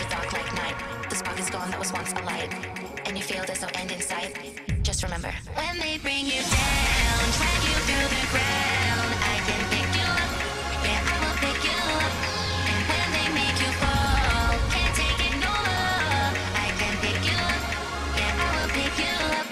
the dark like night. The spark is gone that was once alight. and you feel there's no end in sight. Just remember, when they bring you down, drag you through the ground, I can pick you up. Yeah, I will pick you up. And when they make you fall, can't take it no more. I can pick you up. Yeah, I will pick you up.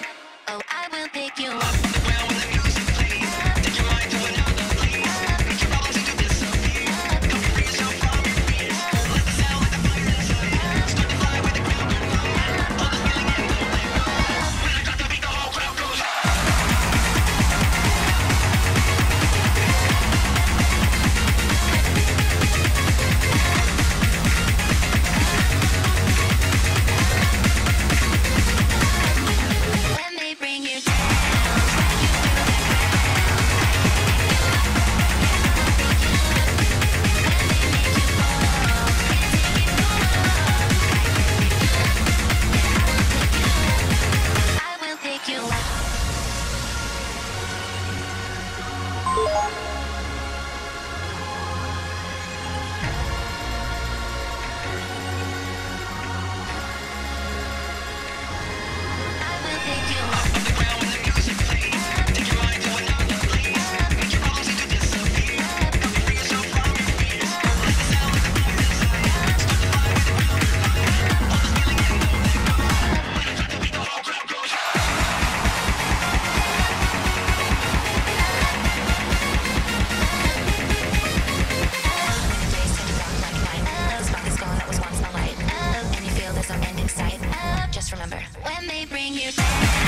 bang your